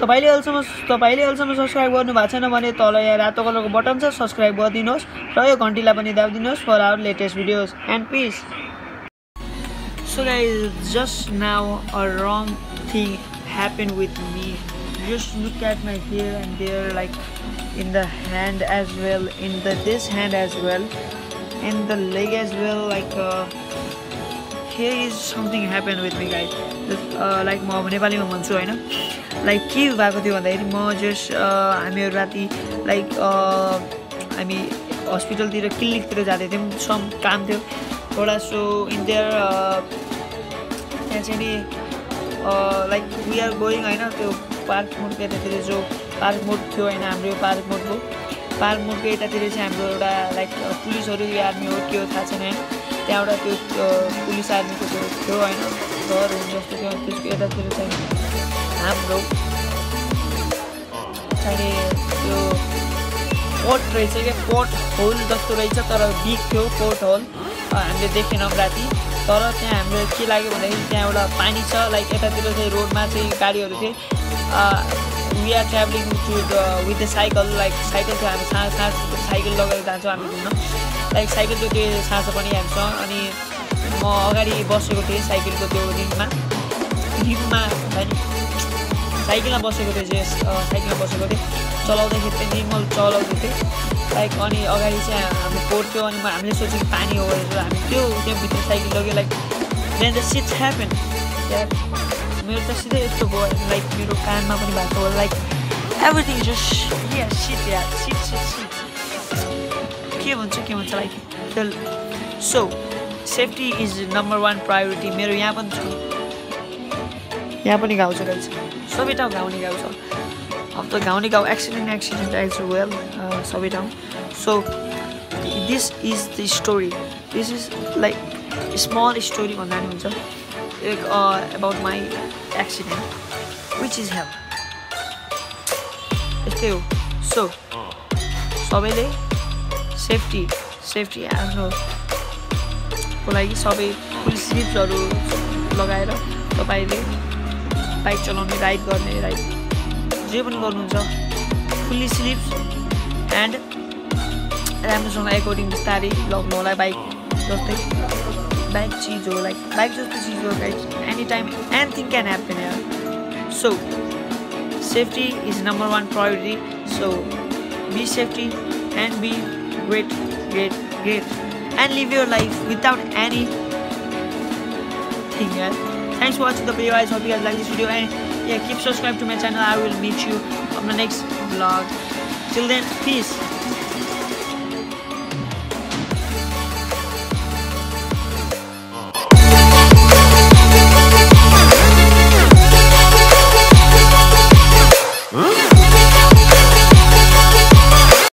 तपाईँले अहिलेसम्म तपाईँले अहिलेसम्म सब्सक्राइब गर्नु भएको छैन भने तल यहाँ रातो कलरको बटन छ सब्सक्राइब गरिदिनुहोस् र यो घन्टीलाई पनि दाबिदिनुहोस् for our latest videos and peace guys, just now a wrong thing happened with me. Just look at my here and there, like in the hand as well, in the this hand as well, in the leg as well. Like uh, happened with me, guys. This, uh, like म अब नेपालीमा भन्छु होइन? Like के भएको थियो भन्दाखेरि म जस्ट हामीहरू राति लाइक हामी हस्पिटलतिर क्लिनिकतिर जाँदै थियौँ सम काम थियो। एउटा सो इन देयर त्यहाँ चाहिँ नि लाइक वी आर गोइङ होइन त्यो पार्क मोडको यतातिर जो पार्क मोड थियो होइन हाम्रो यो पार्क मोडको पार्क मोडको यतातिर चाहिँ हाम्रो एउटा लाइक पुलिसहरू आर्मी हो के हो थाहा छैन होइन? त्यहाँबाट त्यो पुलिस आर्मीको त्यो थियो होइन घरहरू जस्तो थियो त्यसको यतातिर चाहिँ हाम्रो चाहिने त्यो पोर्ट रहेछ क्या पोर्ट होल जस्तो रहेछ तर बिग थियो पोर्ट होल हामीले देखेनौँ राति तर त्यहाँ हाम्रो के लाग्यो भन्दाखेरि त्यहाँ एउटा पानी छ लाइक यतातिर चाहिँ रोडमा चाहिँ गाडीहरू थिए we are travelling to with the cycle like cycle थियो हामी सास साइकल लगेर जान्छौँ हामी घुम्न लाइक साइकलको त्यो साँचो पनि हामीसँग अनि म अगाडि बसेको थिएँ साइकलको त्यो रिममा रिममा हुन्छ नि साइकलमा बसेको थिएँ जे साइकलमा बसेको थिएँ। चलाउँदाखेरि चाहिँ निर्मल चलाउँदै थिएँ। लाइक अनि अगाडि चाहिँ हामी पोर्थ्यो अनि हामीले सोच्यो पानी हो भनेर। हामी त्यो त्यहाँभित्र साइकल लग्यो like then the seats happen मेरो त सिधै यस्तो भयो। लाइक मेरो कानमा पनि भएको लाइक एभ्रिथिङ जस्ट सिट या सिट सिट सिट के भन्छ के भन्छ like so safety is number one priority मेरो यहाँ पनि छ। यहाँ पनि घाउ छ रहेछ सबै ठाउँ घाउने घाउ छ। अब त घाउने घाउ एक्सिडेन्ट एक्सिडेन्ट एज वेल सबै ठाउँ। So this is the story this is like small story भन्दा नि हुन्छ। एक about my accident which is help यस्तै हो। सो सबैले सेफ्टी सेफ्टी आफ्नो को लागि सबै फुल स्लिप्सहरू लगाएर तपाईँले बाइक चलाउने राइड गर्ने राइड जे पनि गर्नुहुन्छ फुल्ली स्लिप्स एन्ड राम्रोसँग एकोर्डिङ बिस्तारै लग्नु होला बाइक जस्तै बाइक चिज हो लाइक बाइक जस्तो चिज हो guide any time anything can happen so safety is number one priority so be safety and be great, great, great. And live your life without any thing. Yeah. Thanks for watching the video guys. Hope you guys like this video and yeah, keep subscribed to my channel. I will meet you on the next vlog. Till then, peace.